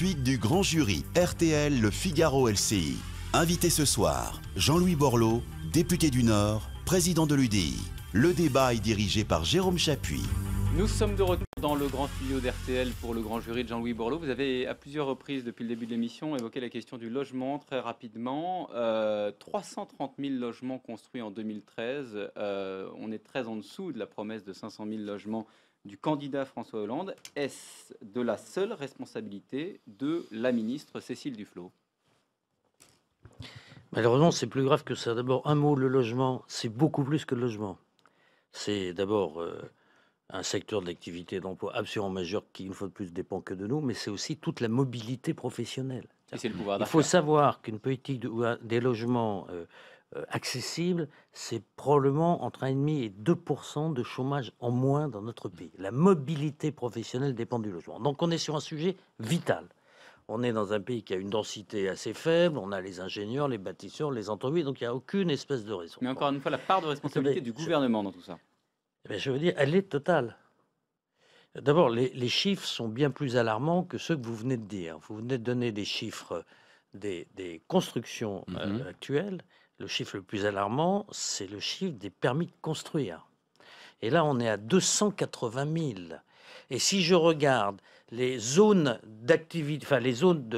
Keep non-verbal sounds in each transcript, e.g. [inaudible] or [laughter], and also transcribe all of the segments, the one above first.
suite du grand jury RTL Le Figaro LCI. Invité ce soir, Jean-Louis Borloo, député du Nord, président de l'UDI. Le débat est dirigé par Jérôme Chapuis. Nous sommes de retour dans le grand studio d'RTL pour le grand jury de Jean-Louis Borloo. Vous avez à plusieurs reprises depuis le début de l'émission évoqué la question du logement très rapidement. 330 000 logements construits en 2013. Euh, on est très en dessous de la promesse de 500 000 logements du candidat François Hollande. Est-ce de la seule responsabilité de la ministre Cécile Duflot? Malheureusement, c'est plus grave que ça. D'abord, un mot, le logement, c'est beaucoup plus que le logement. C'est d'abord euh, un secteur d'activité d'emploi absolument majeur qui, une fois de plus, dépend que de nous, mais c'est aussi toute la mobilité professionnelle. le pouvoir Il faut savoir qu'une politique de, des logements euh, euh, accessibles, c'est probablement entre 1,5 et 2% de chômage en moins dans notre pays. La mobilité professionnelle dépend du logement. Donc on est sur un sujet vital. On est dans un pays qui a une densité assez faible, on a les ingénieurs, les bâtisseurs, les entreprises, donc il n'y a aucune espèce de raison. Mais encore une fois, la part de responsabilité du gouvernement dans tout ça eh Je veux dire, elle est totale. D'abord, les, chiffres sont bien plus alarmants que ceux que vous venez de dire. Vous venez de donner des chiffres des, constructions euh, mhm. actuelles. Le chiffre le plus alarmant, c'est le chiffre des permis de construire. Et là, on est à 280 000. Et si je regarde les zones d'activité, enfin les zones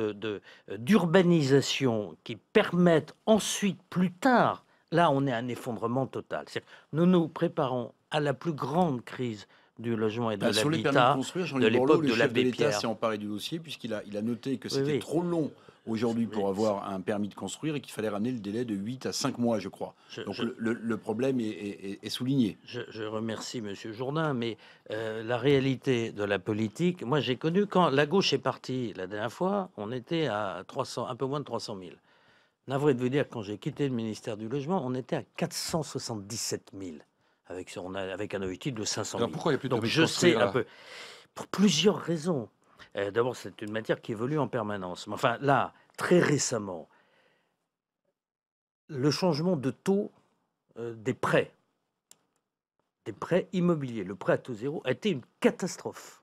d'urbanisation de, qui permettent ensuite, plus tard, là on est à un effondrement total. Nous nous préparons à la plus grande crise du logement et de bah, l'habitat de l'époque de l'abbé Pierre. s'est emparé du dossier puisqu'il a, il a noté que c'était trop long aujourd'hui pour avoir un permis de construire et qu'il fallait ramener le délai de 8 à 5 mois, je crois. Donc Le, problème est, souligné. Je, remercie M. Jourdain, mais euh, la réalité de la politique, moi j'ai connu quand la gauche est partie la dernière fois, on était à 300, un peu moins de 300 000. Navré de vous dire, quand j'ai quitté le ministère du Logement, on était à 477 000 avec, avec un objectif de 500 000. Alors pourquoi il n'y a plus de Donc je sais un peu. Pour plusieurs raisons. Euh, d'abord, c'est une matière qui évolue en permanence. Mais enfin, là, très récemment, le changement de taux euh, des prêts, des prêts immobiliers, le prêt à taux zéro, a été une catastrophe.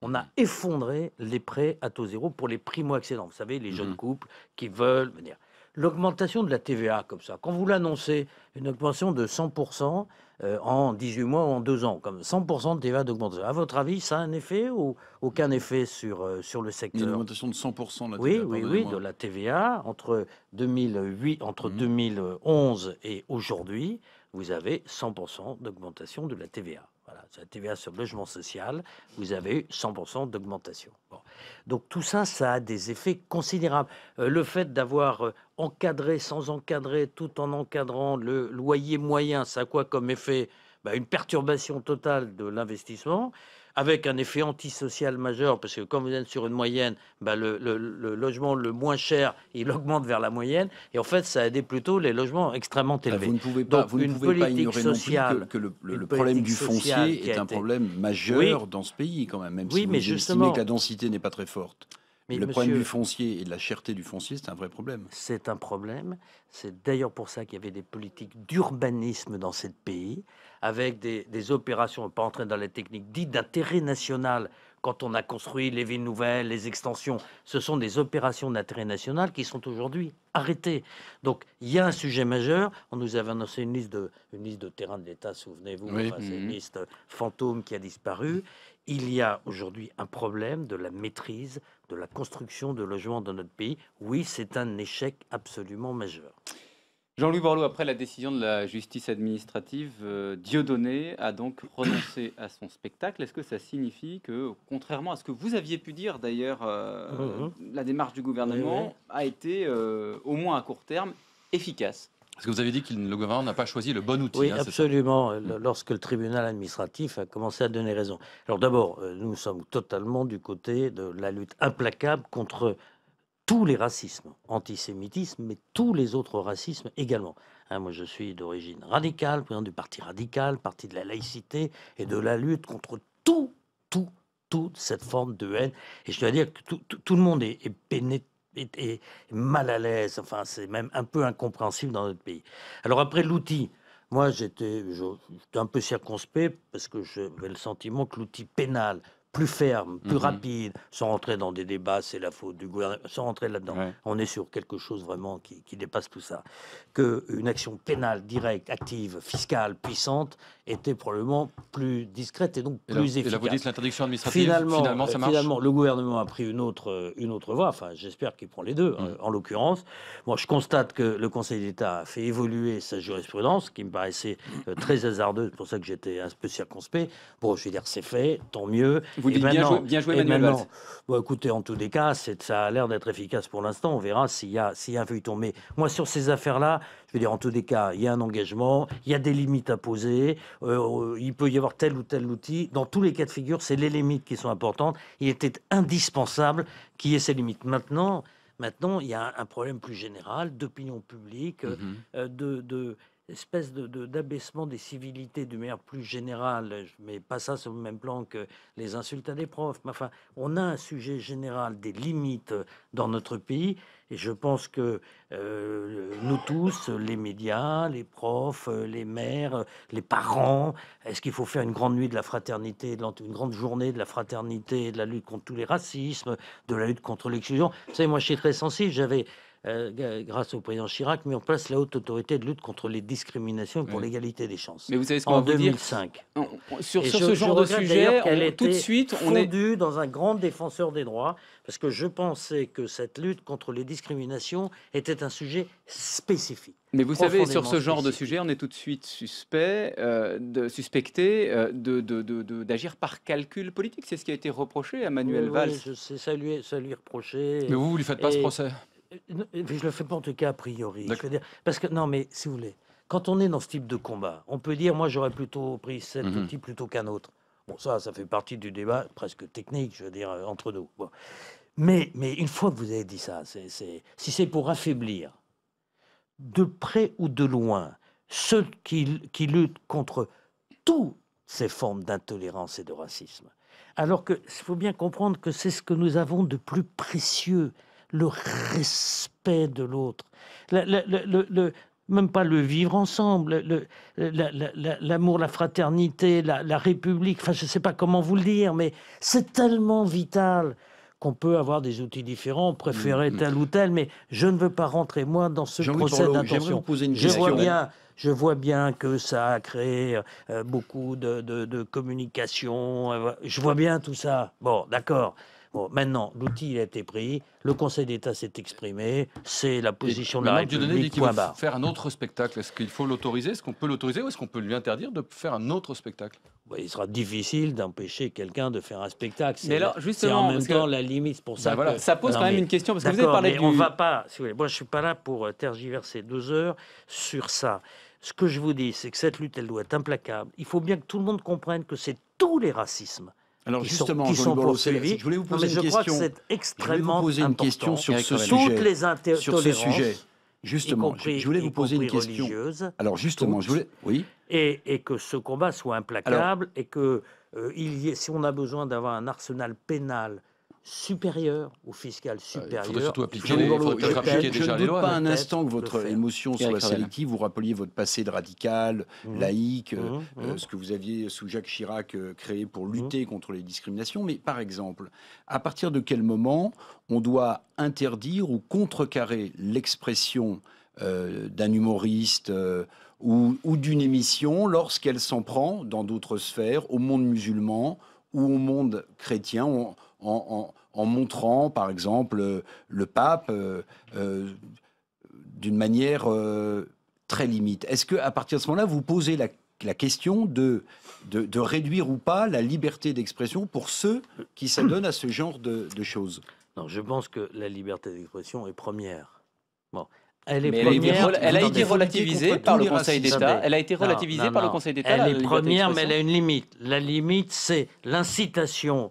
On a effondré les prêts à taux zéro pour les primo-accédants. Vous savez, les jeunes mmh couples qui veulent venir l'augmentation de la TVA comme ça, quand vous l'annoncez, une augmentation de 100% euh, en 18 mois ou en 2 ans, comme 100% de TVA d'augmentation, à votre avis, ça a un effet ou aucun effet sur, euh, sur le secteur? Une augmentation de 100% de la TVA Oui, oui, oui, de la TVA entre, 2008, entre 2011 mmh. et aujourd'hui, vous avez 100% d'augmentation de la TVA. Voilà, la TVA sur le logement social, vous avez eu 100% d'augmentation. Donc tout ça, ça a des effets considérables. Euh, le fait d'avoir encadré sans encadrer, tout en encadrant le loyer moyen, ça a quoi comme effet? Bah, Une perturbation totale de l'investissement avec un effet antisocial majeur, parce que quand vous êtes sur une moyenne, bah, le, logement le moins cher, il augmente vers la moyenne, et en fait, ça a aidé plutôt les logements extrêmement bah, élevés. vous ne pouvez pas, vous ne pouvez pas ignorer sociale, que, le, problème du foncier est un problème majeur dans ce pays, quand même, même si vous estimez que la densité n'est pas très forte. Mais le problème du foncier et de la cherté du foncier, c'est un vrai problème. C'est un problème. C'est d'ailleurs pour ça qu'il y avait des politiques d'urbanisme dans ce pays, avec des, des opérations, pas entrer dans la technique, dites d'intérêt national. Quand on a construit les villes nouvelles, les extensions, ce sont des opérations d'intérêt national qui sont aujourd'hui arrêtées. Donc il y a un sujet majeur. On nous avait annoncé une liste de, une liste de terrains de l'État, souvenez-vous. c'est une mhm. liste fantôme qui a disparu. Il y a aujourd'hui un problème de la maîtrise de la construction de logements dans notre pays. Oui, c'est un échec absolument majeur. Jean-Louis Borloo, après la décision de la justice administrative, euh, Dieudonné a donc renoncé à son spectacle. Est-ce que ça signifie que, contrairement à ce que vous aviez pu dire d'ailleurs, euh, mmh. la démarche du gouvernement a été, euh, au moins à court terme, efficace? Parce que vous avez dit que le gouvernement n'a pas choisi le bon outil. Oui, hein, absolument. Lorsque le tribunal administratif a commencé à donner raison. Alors d'abord, nous sommes totalement du côté de la lutte implacable contre tous les racismes, antisémitisme, mais tous les autres racismes également. Hein, moi, je suis d'origine radicale, président du Parti radical, parti de la laïcité et de la lutte contre tout, tout, toute cette forme de haine. Et je dois dire que tout, le monde est, pénétré mal à l'aise. Enfin, c'est même un peu incompréhensible dans notre pays. Alors après l'outil, moi j'étais un peu circonspect parce que j'avais le sentiment que l'outil pénal plus ferme, plus mhm. rapide, sans rentrer dans des débats, c'est la faute du gouvernement, sans rentrer là-dedans. On est sur quelque chose vraiment qui, dépasse tout ça. Qu'une action pénale directe, active, fiscale, puissante, était probablement plus discrète et donc plus efficace. Et là, vous dites l'interdiction administrative, finalement, finalement, ça marche Finalement, le gouvernement a pris une autre, une autre voie, enfin j'espère qu'il prend les deux, mhm. en l'occurrence. Moi, je constate que le Conseil d'État a fait évoluer sa jurisprudence, qui me paraissait euh, très hasardeuse, c'est pour ça que j'étais un peu circonspect. Bon, je veux dire, c'est fait, tant mieux. Vous dites bien joué, bien joué bon, écoutez, en tous les cas, ça a l'air d'être efficace pour l'instant. On verra s'il y a, s'il y a un feuilleton. Mais moi, sur ces affaires-là, je veux dire, en tous les cas, il y a un engagement, il y a des limites à poser, euh, il peut y avoir tel ou tel outil. Dans tous les cas de figure, c'est les limites qui sont importantes. Il était indispensable qu'il y ait ces limites. Maintenant, maintenant, il y a un problème plus général d'opinion publique, mm-hmm. euh, de, de espèce d'abaissement de, des civilités du manière plus générale, mets pas ça sur le même plan que les insultes à des profs, mais enfin, on a un sujet général des limites dans notre pays, et je pense que euh, nous tous, les médias, les profs, les mères, les parents, est-ce qu'il faut faire une grande nuit de la fraternité, une grande journée de la fraternité, de la lutte contre tous les racismes, de la lutte contre l'exclusion? Vous savez, moi je suis très sensible, j'avais euh, grâce au président Chirac, mis en place la haute autorité de lutte contre les discriminations et pour l'égalité des chances. Mais vous savez ce qu'on en 2005. Sur, ce genre de sujet, on, tout de suite, on est dans un grand défenseur des droits parce que je pensais que cette lutte contre les discriminations était un sujet spécifique. Mais vous savez, sur ce genre de sujet, on est tout de suite suspect, euh, de, suspecté euh, d'agir par calcul politique. C'est ce qui a été reproché à Manuel Valls. Oui, je sais, ça lui, ça lui reproché. Mais vous, vous lui faites pas ce procès je le fais pas en tout cas a priori. Je veux dire, parce que non, mais si vous voulez, quand on est dans ce type de combat, on peut dire moi j'aurais plutôt pris cet mhm. outil plutôt qu'un autre. Bon, ça, ça fait partie du débat presque technique, je veux dire, euh, entre nous. Mais, mais une fois que vous avez dit ça, c'est, si c'est pour affaiblir de près ou de loin ceux qui, qui luttent contre toutes ces formes d'intolérance et de racisme, alors qu'il faut bien comprendre que c'est ce que nous avons de plus précieux le respect de l'autre, même pas le vivre ensemble, l'amour, la, fraternité, la, République, enfin je ne sais pas comment vous le dire, mais c'est tellement vital qu'on peut avoir des outils différents, préférer mm, tel ou tel, mais je ne veux pas rentrer moi dans ce procès d'intention. Je vois bien, je vois bien que ça a créé euh, beaucoup de, de communication. Euh, je vois bien tout ça. Bon, d'accord. Bon, maintenant, l'outil a été pris, le Conseil d'État s'est exprimé, c'est la position de la République. dit qu'il faire un autre spectacle. Est-ce qu'il faut l'autoriser? Est-ce qu'on peut l'autoriser ou est-ce qu'on peut lui interdire de faire un autre spectacle? Il sera difficile d'empêcher quelqu'un de faire un spectacle. Mais alors, justement, en même temps la limite pour ça. Ben voilà, ça pose quand même une question parce que vous avez parlé mais du... on va pas. Si vous voulez, moi, je suis pas là pour euh, tergiverser deux heures sur ça. Ce que je vous dis, c'est que cette lutte, elle doit être implacable. Il faut bien que tout le monde comprenne que c'est tous les racismes alors justement, je voulais vous poser une question. Je c'est extrêmement poser une question sur ce sujet. les sur ce sujet. Justement, je voulais vous poser une question. Alors justement, je voulais, oui. Et, et, que ce combat soit implacable et que euh, il y ait, si on a besoin d'avoir un arsenal pénal supérieur ou fiscal supérieur. Il surtout appliquer les, appliquer je ne doute pas un instant que votre émotion soit sélective. Vous rappeliez votre passé de radical, mmh. laïque, mmh. Euh, mmh. ce que vous aviez sous Jacques Chirac euh, créé pour lutter contre les discriminations. Mais par exemple, à partir de quel moment on doit interdire ou contrecarrer l'expression euh, d'un humoriste ou, ou d'une émission lorsqu'elle s'en prend dans d'autres sphères, au monde musulman ou au monde chrétien? En, montrant, par exemple, euh, le pape euh, euh, d'une manière très limite. Est-ce qu'à partir de ce moment-là, vous posez la, question de, de, réduire ou pas la liberté d'expression pour ceux qui s'adonnent à ce genre de, choses? Non, je pense que la liberté d'expression est première. Bon. Elle, est première, elle, a été, relativisée par le Conseil d'État. Elle a été relativisée par le Conseil d'État. Elle est première, mais elle a une limite. La limite, c'est l'incitation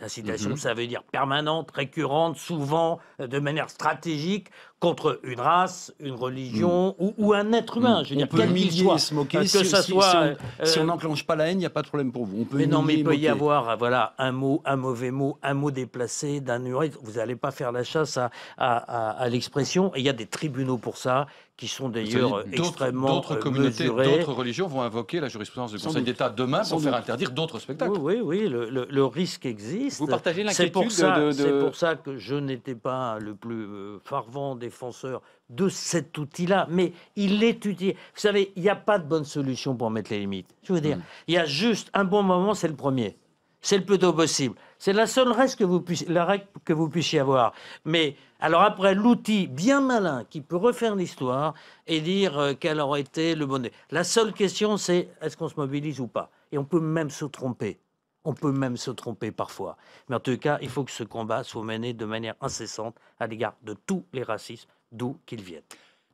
L'incitation, mhm. ça veut dire permanente, récurrente, souvent, euh, de manière stratégique, contre une race, une religion mm. ou, un être humain. Je veux dire, quel qu'il soit. Se moquer, que si, ça soit. Si on euh, n'enclenche pas la haine, il n'y a pas de problème pour vous. On peut mais non, mais il peut y avoir, voilà, un mot, un mauvais mot, un mot déplacé, d'un Vous n'allez pas faire la chasse à, à, à l'expression. Et il y a des tribunaux pour ça qui sont d'ailleurs extrêmement D'autres communautés, d'autres religions vont invoquer la jurisprudence du Conseil d'État demain pour faire interdire d'autres spectacles. Oui, oui, le, le, risque existe. Vous partagez l'inquiétude de... C'est pour ça que je n'étais pas le plus euh, fervent défenseur de cet outil-là, mais il est utile. Vous savez, il n'y a pas de bonne solution pour mettre les limites. Je veux dire, hmm. il y a juste un bon moment, c'est le premier. C'est le plus tôt possible. C'est la seule règle que vous puissiez, la règle que vous puissiez avoir. Mais alors après, l'outil bien malin qui peut refaire l'histoire et dire euh, quel aurait été le bonnet. La seule question, c'est est-ce qu'on se mobilise ou pas? Et on peut même se tromper. On peut même se tromper parfois. Mais en tout cas, il faut que ce combat soit mené de manière incessante à l'égard de tous les racismes, d'où qu'ils viennent.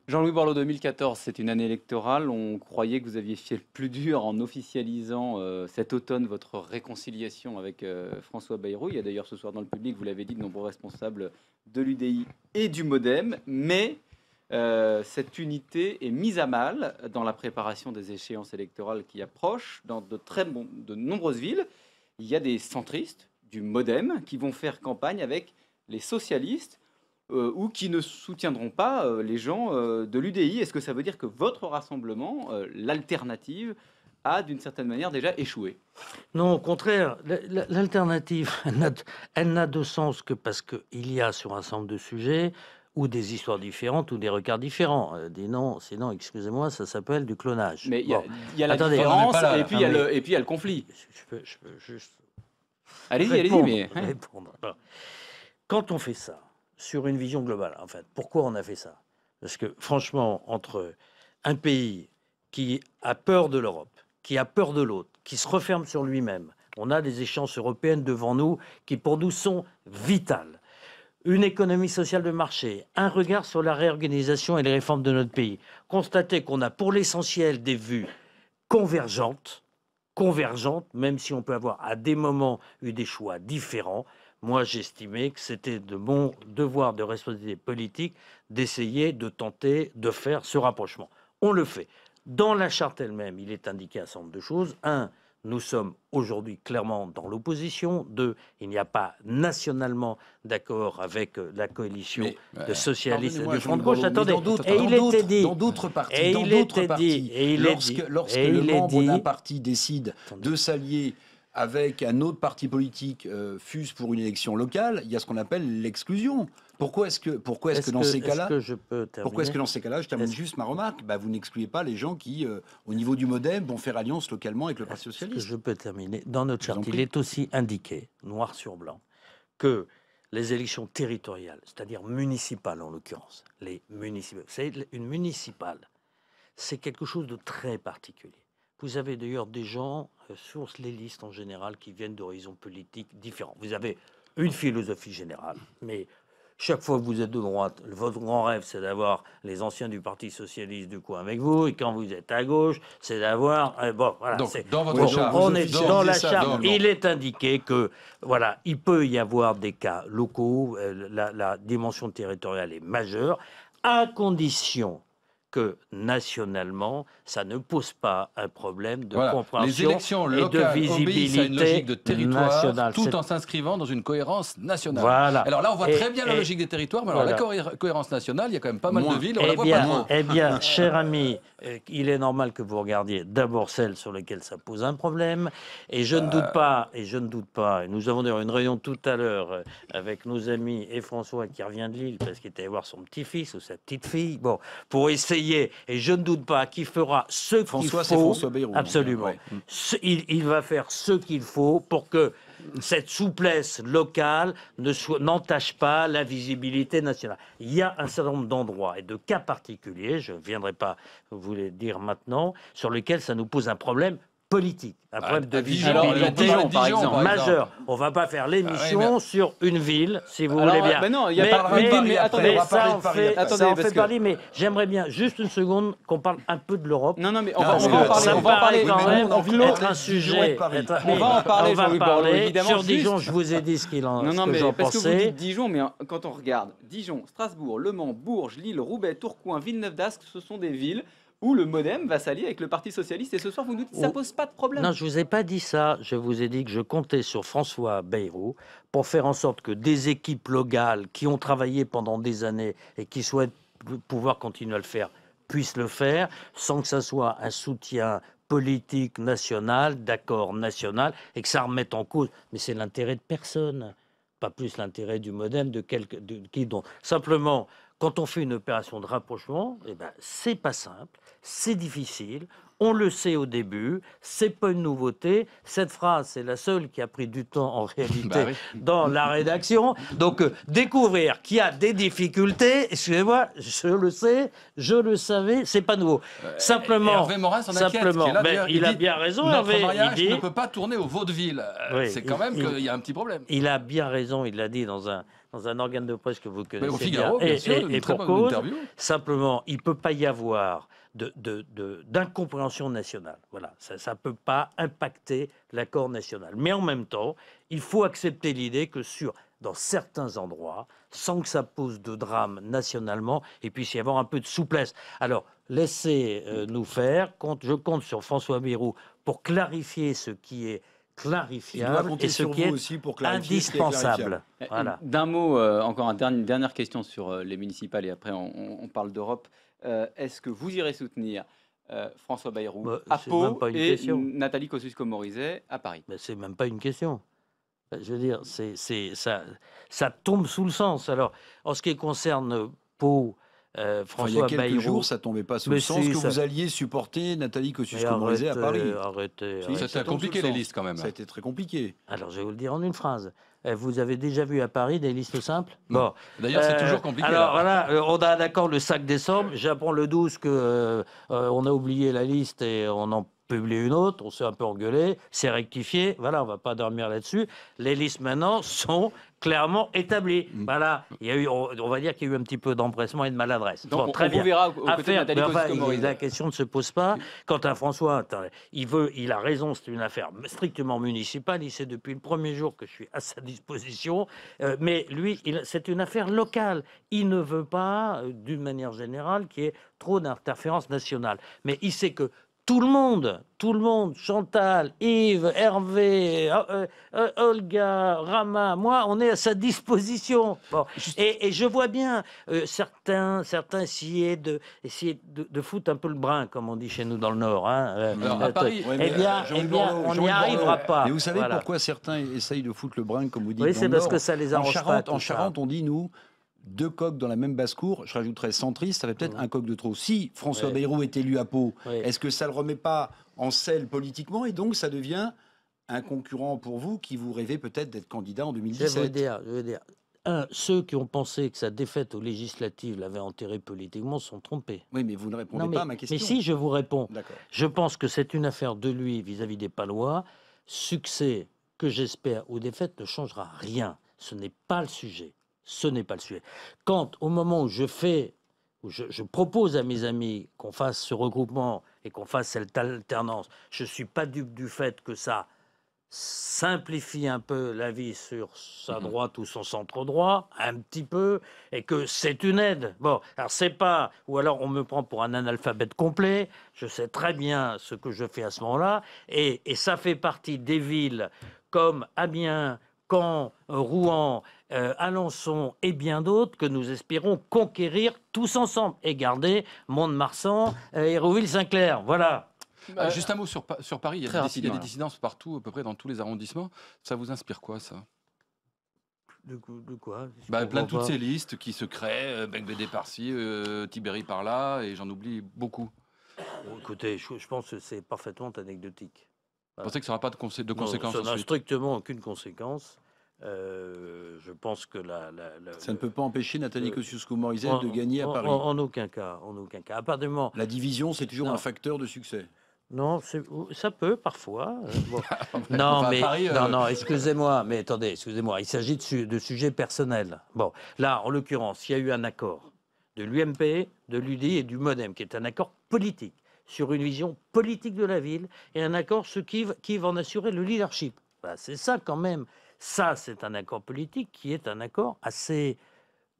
Jean-Louis Borloo, 2014, c'est une année électorale. On croyait que vous aviez fait le plus dur en officialisant euh, cet automne votre réconciliation avec euh, François Bayrou. Il y a d'ailleurs ce soir dans le public, vous l'avez dit, de nombreux responsables de l'UDI et du Modem. Mais euh, cette unité est mise à mal dans la préparation des échéances électorales qui approchent dans de très de nombreuses villes. Il y a des centristes du Modem qui vont faire campagne avec les socialistes euh, ou qui ne soutiendront pas euh, les gens euh, de l'UDI. Est-ce que ça veut dire que votre rassemblement, l'alternative, a d'une certaine manière déjà échoué? Non, au contraire, l'alternative, [laughs] elle n'a de sens que parce qu'il y a sur un certain nombre de sujets ou des histoires différentes ou des regards différents. des noms, sinon, excusez-moi, ça s'appelle du clonage. Mais il y, a la différence et, puis il y a le, et puis il y a le conflit. Je peux, je peux juste. Allez-y, allez-y, mais. Quand on fait ça, sur une vision globale. En fait, pourquoi on a fait ça? Parce que franchement, entre un pays qui a peur de l'Europe, qui a peur de l'autre, qui se referme sur lui-même, on a des échéances européennes devant nous qui pour nous sont vitales. Une économie sociale de marché, un regard sur la réorganisation et les réformes de notre pays. Constater qu'on a pour l'essentiel des vues convergentes, convergentes, même si on peut avoir à des moments eu des choix différents, moi j'estimais que c'était de mon devoir de responsabilité politique d'essayer de tenter de faire ce rapprochement. On le fait. Dans la charte elle-même, il est indiqué un certain nombre de choses. Un, nous sommes aujourd'hui clairement dans l'opposition. Deux, il n'y a pas nationalement d'accord avec la coalition de socialistes et du Front de gauche. Attendez, et il était dit, dans d'autres partis, et il était dit, et il lorsque, lorsque le membre d'un parti décide de s'allier avec un autre parti politique euh, fuse pour une élection locale, il y a ce qu'on appelle l'exclusion. Pourquoi est-ce que, pourquoi est-ce que, dans ces cas-là, pourquoi est-ce que dans ces cas-là, je termine juste ma remarque, bah, vous n'excluez pas les gens qui, euh, au niveau du MoDem, vont faire alliance localement avec le Parti socialiste. je peux terminer. Dans notre charte, il est aussi indiqué, noir sur blanc, que les élections territoriales, c'est-à-dire municipales en l'occurrence, les municipales, c'est une municipale, c'est quelque chose de très particulier. Vous avez d'ailleurs des gens euh, sur les listes en général qui viennent d'horizons politiques différents. Vous avez une philosophie générale, mais chaque fois que vous êtes de droite, votre grand rêve, c'est d'avoir les anciens du Parti socialiste du coin avec vous, et quand vous êtes à gauche, c'est d'avoir. Euh, bon, voilà. Donc, dans votre charte, on est dans la charte. Il est indiqué que, voilà, il peut y avoir des cas locaux. Euh, la, la dimension territoriale est majeure, à condition que nationalement, ça ne pose pas un problème de compréhension Les élections locales et de visibilité à une logique de territoire, nationale. tout en s'inscrivant dans une cohérence nationale. Voilà. Alors là, on voit très bien la logique des territoires, mais alors la cohérence nationale, il y a quand même pas mal de villes, on eh la voit bien, pas Eh bien, [laughs] cher ami, euh, il est normal que vous regardiez d'abord celles sur lesquelles ça pose un problème, et je ne doute euh. pas, et je ne doute pas, et nous avons d'ailleurs une réunion tout à l'heure euh, avec nos amis et François qui revient de Lille parce qu'il était allé voir son petit-fils ou sa petite-fille, bon, pour essayer et je ne doute pas qu'il fera ce qu'il faut. François, c'est François Bayrou. Absolument. il, va faire ce qu'il faut pour que cette souplesse locale n'entache pas la visibilité nationale. Il y a un certain nombre d'endroits et de cas particuliers, je ne viendrai pas vous les dire maintenant, sur lesquels ça nous pose un problème politique, un problème de visibilité par exemple. majeur. On va pas faire l'émission sur une ville, si vous voulez bien. Mais non, il y a pas ville, mais attendez, ça en fait, ça en fait parler, mais j'aimerais bien juste une seconde qu'on parle un peu de l'Europe. Non, non, mais on va, on va en parler. On va en parler quand même. Être un sujet. On va en parler. On va parler sur Dijon. Je vous ai dit ce qu'il en. Non, non, mais parce que vous dites Dijon, mais quand on regarde Dijon, Strasbourg, Le Mans, Bourges, Lille, Roubaix, Tourcoing, Villeneuve-d'Ascq, ce sont des villes où le modem va s'allier avec le Parti socialiste. Et ce soir, vous nous dites que ça pose pas de problème. Non, je vous ai pas dit ça. Je vous ai dit que je comptais sur François Bayrou pour faire en sorte que des équipes locales qui ont travaillé pendant des années et qui souhaitent pouvoir continuer à le faire puissent le faire sans que ça soit un soutien politique national, d'accord national, et que ça remette en cause. Mais c'est l'intérêt de personne, pas plus l'intérêt du modem de, quelque, de qui dont. Simplement, quand on fait une opération de rapprochement, eh ben, c'est pas simple, c'est difficile. On le sait au début, c'est pas une nouveauté. Cette phrase, c'est la seule qui a pris du temps en réalité bah dans la rédaction. Donc euh, découvrir qu'il y a des difficultés, excusez-moi, je le sais, je le savais, c'est pas nouveau. Euh, simplement, Morin s'en simplement, ben, il, a bien raison. Notre Hervé, mariage il dit, ne peut pas tourner au vaudeville. Euh, c'est quand même qu'il y a un petit problème. Il a bien raison. Il l'a dit dans un dans un organe de presse que vous connaissez au Figaro, bien, sûr, et, pour cause, simplement, il peut pas y avoir d'incompréhension de, nationale. Voilà, ça ne peut pas impacter l'accord national. Mais en même temps, il faut accepter l'idée que sur dans certains endroits, sans que ça pose de drame nationalement, il puisse y avoir un peu de souplesse. Alors, laissez-nous euh, faire. je compte sur François Bayrou pour clarifier ce qui est clarifiable et ce qui est aussi pour indispensable. voilà. D'un mot, euh, encore une dernière question sur euh, les municipales et après on parle d'Europe. Euh, est-ce que vous irez soutenir euh, François Bayrou bah, à Pau et Nathalie Kosciusko-Morizet à Paris Ce C'est même pas une question. Je veux dire, c'est, ça, ça tombe sous le sens. Alors, en ce qui concerne Pau, euh, François il y a quelques jours, ça tombait pas sous le sens que vous alliez supporter Nathalie Kosciusko-Morizet à Paris. Arrêtez, arrêtez. compliqué les listes quand même. Ça a été très compliqué. Alors je vais vous le dire en une phrase. Euh, vous avez déjà vu à Paris des listes simples? Bon. D'ailleurs, c'est toujours compliqué. Alors, voilà, euh, on a d'accord le 5 décembre. J'apprends le 12 que on a oublié la liste et on en publie une autre, on s'est un peu engueulé, c'est rectifié, voilà, on va pas dormir là-dessus. Les listes maintenant sont clairement établies. Mm. Voilà, il y a eu, on, va dire qu'il y a eu un petit peu d'empressement et de maladresse. Donc très on bien. verra côté La question ne se pose pas. Quant à François, il veut, il a raison, c'est une affaire strictement municipale. Il sait depuis le premier jour que je suis à sa disposition. Euh, mais lui, c'est une affaire locale. Il ne veut pas, euh, d'une manière générale, qu'il y ait trop d'interférences nationales. Mais il sait que tout le monde, tout le monde, Chantal, Yves, Hervé, euh, euh, euh, Olga, Rama, moi, on est à sa disposition. Et, je vois bien certains, certains essayer de, essayer de, foutre un peu le brin, comme on dit chez nous dans le Nord. Hein, à Paris, eh bien, eh bien on n'y arrivera pas. Mais vous savez pourquoi certains essayent de foutre le brin, comme vous dites Oui, c'est parce que ça les arrange en Charente, En Charente, on dit, nous, deux coqs dans la même basse-cour, je rajouterais centriste, ça fait peut-être un coq de trop. Si François Bayrou est élu à Pau, est-ce que ça ne le remet pas en selle politiquement et donc ça devient un concurrent pour vous qui vous rêvez peut-être d'être candidat en 2017 Je veux dire, je veux dire un, ceux qui ont pensé que sa défaite aux législatives l'avait enterré politiquement sont trompés. Oui, mais vous ne répondez pas à ma question. Mais si, je vous réponds. Je pense que c'est une affaire de lui vis-à-vis des Palois. Succès que j'espère ou défaite ne changera rien. Ce n'est pas le sujet ce n'est pas le sujet. Quand, au moment où je fais, où je, propose à mes amis qu'on fasse ce regroupement et qu'on fasse cette alternance, je ne suis pas dupe du fait que ça simplifie un peu la vie sur sa mhm. droite ou son centre droit, un petit peu, et que c'est une aide. Bon, alors c'est pas, ou alors on me prend pour un analphabète complet, je sais très bien ce que je fais à ce moment-là, et, et ça fait partie des villes comme Amiens, Caen, Rouen euh, Alençon et bien d'autres que nous espérons conquérir tous ensemble et garder Mont-de-Marsan euh, et Hérouville-Saint-Clair. Voilà. Bah, juste un mot sur, sur Paris. Il y, a des, dissidences partout, à peu près dans tous les arrondissements. Ça vous inspire quoi, ça? De, quoi bah, Plein de toutes ces listes qui se créent, euh, Becbédé par-ci, euh, Tibéri par-là, et j'en oublie beaucoup. écoutez, je, pense que c'est parfaitement anecdotique. Vous pensez que ça n'aura pas de, de conséquences Ça n'a strictement aucune conséquence. Euh, je pense que la, ça ne peut pas empêcher Nathalie euh, Kosciusko-Morizet de gagner à Paris. En, aucun cas, en aucun cas. À La division, c'est toujours un facteur de succès. Non, ça peut parfois. [laughs] non, mais non, non, excusez-moi, mais attendez, excusez-moi. Il s'agit de, de, sujets personnels. Bon, là, en l'occurrence, il y a eu un accord de l'UMP, de l'UDI et du MoDem, qui est un accord politique sur une vision politique de la ville et un accord ce qui, qui va en assurer le leadership. Bah, c'est ça quand même. Ça, c'est un accord politique qui est un accord assez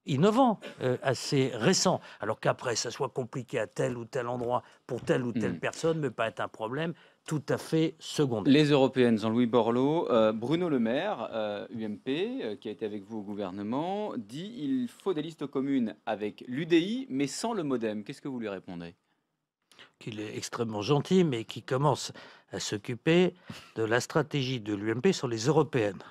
innovant, euh, assez récent. Alors qu'après, ça soit compliqué à tel ou tel endroit pour telle ou telle hmm. personne ne peut pas être un problème tout à fait secondaire. Les européennes, Jean-Louis Borloo, euh, Bruno Le Maire, UMP, euh, qui a été avec vous au gouvernement, dit il faut des listes communes avec l'UDI, mais sans le modem. Qu'est-ce que vous lui répondez? Qu'il est extrêmement gentil, mais qui commence à s'occuper de la stratégie de l'UMP sur les européennes.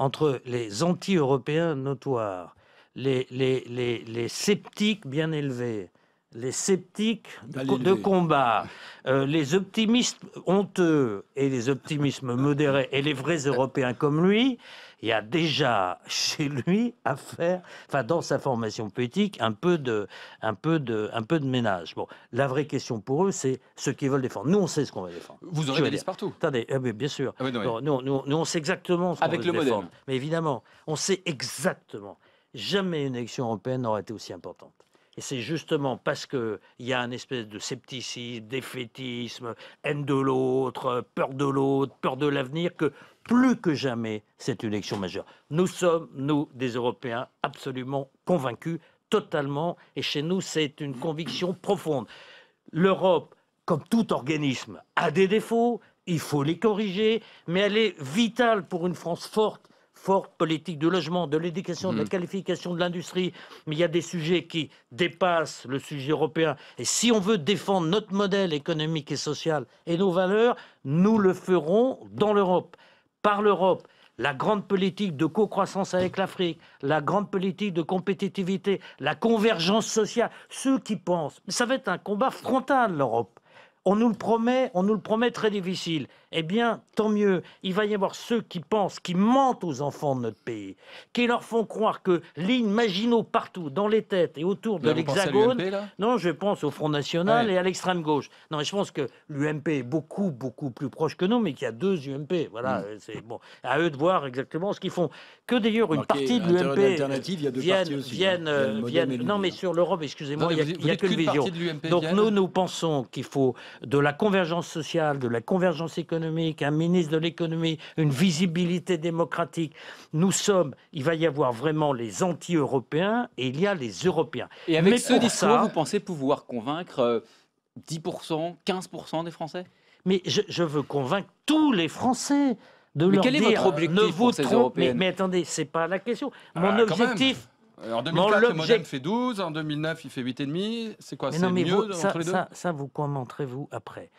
Entre les anti-européens notoires, les, sceptiques bien élevés, les sceptiques de, combat, euh, les optimistes honteux et les optimistes modérés et les vrais Européens comme lui, il y a déjà chez lui à faire, enfin dans sa formation politique, un peu de, un peu de, un peu de ménage. Bon, la vraie question pour eux, c'est ceux qui veulent défendre. Nous, on sait ce qu'on va défendre. Vous aurez des listes partout. Attendez, eh bien sûr. Ah nous, nous, nous, on sait exactement ce qu'on veut le défendre. Mais évidemment, on sait exactement. Jamais une élection européenne n'aurait été aussi importante. Et c'est justement parce qu'il y a un espèce de scepticisme, défaitisme, haine de l'autre, peur de l'autre, peur de l'avenir, que plus que jamais, c'est une élection majeure. Nous sommes, nous, des Européens, absolument convaincus, totalement, et chez nous, c'est une conviction profonde. L'Europe, comme tout organisme, a des défauts, il faut les corriger, mais elle est vitale pour une France forte forte politique de logement, de l'éducation, de la mm. qualification de l'industrie, mais il y a des sujets qui dépassent le sujet européen. Et si on veut défendre notre modèle économique et social et nos valeurs, nous le ferons dans l'Europe, par l'Europe. La grande politique de co-croissance avec l'Afrique, la grande politique de compétitivité, la convergence sociale, ceux qui pensent, ça va être un combat frontal, l'Europe. On nous le promet, on nous le promet très difficile. Eh bien, tant mieux. Il va y avoir ceux qui pensent, qui mentent aux enfants de notre pays, qui leur font croire que lignes Maginot partout, dans les têtes et autour de l'Hexagone. Non, je pense au Front National et à l'extrême gauche. Non, je pense que l'UMP est beaucoup, beaucoup plus proche que nous, mais qu'il y a deux UMP. Voilà, mm. c'est bon. À eux de voir exactement ce qu'ils font. Que d'ailleurs une partie de l'UMP vienne, vienne, hein. vienne, Non, mais sur l'Europe, excusez-moi, il n'y a, que vision. Donc nous, nous pensons qu'il faut de la convergence sociale, de la convergence économique, un ministre de l'économie, une visibilité démocratique. Nous sommes, il va y avoir vraiment les anti-européens et il y a les Européens. Et avec ce discours, vous pensez pouvoir convaincre 10%, euh, 15% des Français? Mais je, veux convaincre tous les Français de mais leur quel est votre objectif mais, mais, attendez, c'est pas la question. Mon ah, objectif, euh, en 2004, le modem fait 12, en 2009, il fait 8,5. C'est quoi C'est mieux ça, entre les deux? ça, ça, vous commenterez-vous après.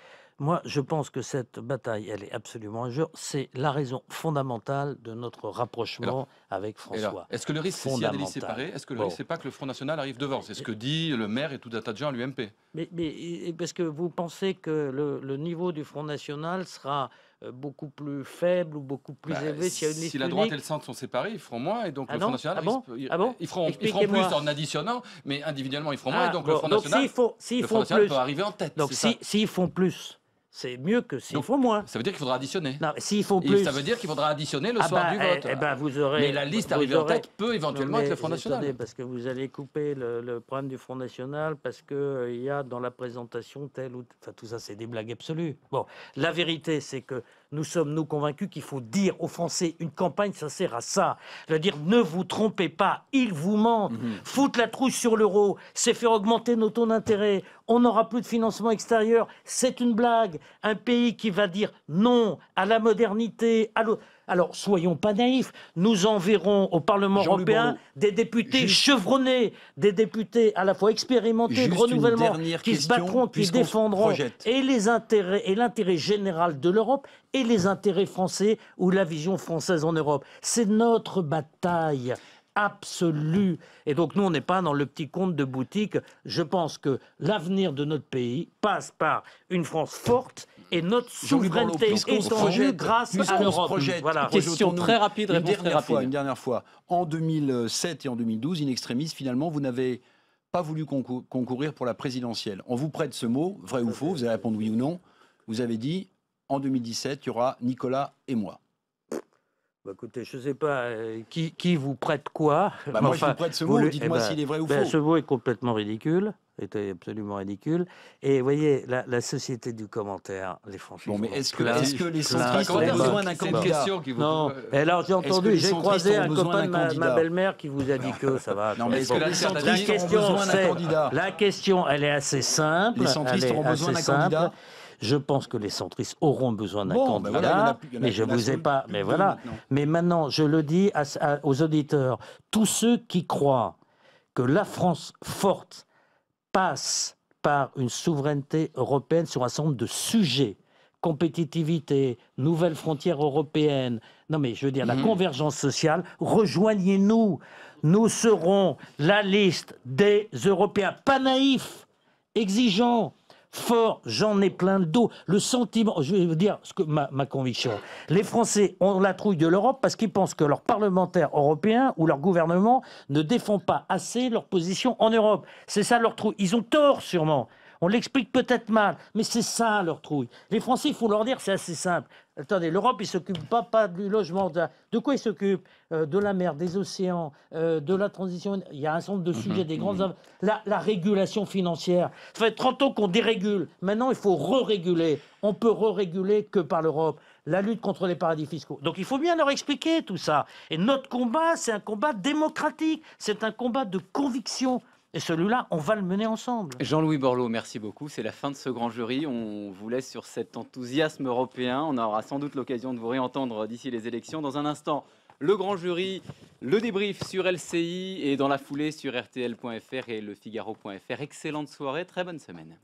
Moi, je pense que cette bataille, elle est absolument injure. C'est la raison fondamentale de notre rapprochement avec François. Est-ce que le risque, c'est séparées Est-ce que le risque, c'est pas que le Front National arrive devant? C'est ce que dit le maire et tout un tas de gens à l'UMP. Mais, mais, parce que vous pensez que le, le niveau du Front National sera euh, beaucoup plus faible ou beaucoup plus bah, élevé s'il y a une liste Si la droite et le centre sont séparés, ils feront moins et donc ah le Front National ah bon? ah bon? ils, feront, ils, feront, plus en additionnant, mais individuellement ils feront moins et donc le Front National, faut, le Front National peut arriver en tête. Donc s'ils font plus, c'est mieux que s'ils font moins. Ça veut dire qu'il faudra additionner. Non, s'ils font plus. ça veut dire qu'il faudra additionner le soir bah, du vote. Eh, eh ben, vous aurez, mais la liste arrivée en tête peut éventuellement être le Front National. Attendez, parce que vous allez couper le, problème du Front National parce qu'il euh, y a dans la présentation tel ou. Enfin, tout ça, c'est des blagues absolues. Bon, la vérité, c'est que nous sommes, nous, convaincus qu'il faut dire aux Français une campagne, ça sert à ça. Je veux dire, ne vous trompez pas, ils vous mentent. Mhm. Foutre la trousse sur l'euro, c'est faire augmenter nos taux d'intérêt. On n'aura plus de financement extérieur. C'est une blague. Un pays qui va dire non à la modernité, à alors, soyons pas naïfs. Nous enverrons au Parlement européen des députés chevronnés, des députés à la fois expérimentés de renouvellement, qui se battront, qui défendront et les intérêts et l'intérêt général de l'Europe et les intérêts français ou la vision française en Europe. C'est notre bataille absolue. Et donc nous, on n'est pas dans le petit compte de boutique. Je pense que l'avenir de notre pays passe par une France forte et notre souveraineté étendue grâce à l'Europe. Voilà. Question très rapide, une dernière Fois, une dernière fois, en 2007 et en 2012, in extremis, finalement, vous n'avez pas voulu concourir pour la présidentielle. On vous prête ce mot, vrai ou faux, vous allez répondre oui ou non. vous avez dit en 2017, il y aura Nicolas et moi. Bah, écoutez, je ne sais pas euh, qui, qui, vous prête quoi. Bah, moi, je vous prête ce mot. Dites-moi eh ben, s'il est vrai ou ben, faux. Ce mot est complètement ridicule était absolument ridicule. Et vous voyez, la, société du commentaire, les Français. Bon, mais est-ce que, est que, les centristes ont besoin d'un candidat question qui vous... Non, et alors j'ai entendu, j'ai croisé un copain de ma, ma belle-mère qui vous a dit que ça va. [laughs] Non, mais est-ce que les centristes ont besoin d'un candidat La question, elle est assez simple. Les centristes auront besoin d'un candidat je pense que les centristes auront besoin d'un candidat, mais je ne vous ai pas. Mais voilà. Mais maintenant, je le dis aux auditeurs, tous ceux qui croient que la France forte passe par une souveraineté européenne sur un certain nombre de sujets compétitivité, nouvelles frontières européennes. Non, mais je veux dire, la mhm. convergence sociale, rejoignez-nous. Nous serons la liste des Européens, pas naïfs, exigeants, fort, j'en ai plein le dos. Le sentiment, je vais vous dire ce que ma, conviction. Les Français ont la trouille de l'Europe parce qu'ils pensent que leurs parlementaires européens ou leur gouvernement ne défend pas assez leur position en Europe. C'est ça leur trouille. Ils ont tort sûrement. On l'explique peut-être mal, mais c'est ça leur trouille. Les Français, il faut leur dire, c'est assez simple. Attendez, l'Europe, il ne s'occupe pas, pas du logement. De, quoi il s'occupe? Euh, De la mer, des océans, euh, de la transition. Il y a un certain nombre de sujets, des grandes. Mhm. La, la, régulation financière. Ça fait 30 ans qu'on dérégule. Maintenant, il faut re-réguler. On peut re-réguler que par l'Europe. La lutte contre les paradis fiscaux. Donc il faut bien leur expliquer tout ça. Et notre combat, c'est un combat démocratique. C'est un combat de conviction. Et celui-là, on va le mener ensemble. Jean-Louis Borloo, merci beaucoup. C'est la fin de ce grand jury. On vous laisse sur cet enthousiasme européen. On aura sans doute l'occasion de vous réentendre d'ici les élections. Dans un instant, le grand jury, le débrief sur LCI et dans la foulée sur RTL.fr et lefigaro.fr. Excellente soirée, très bonne semaine.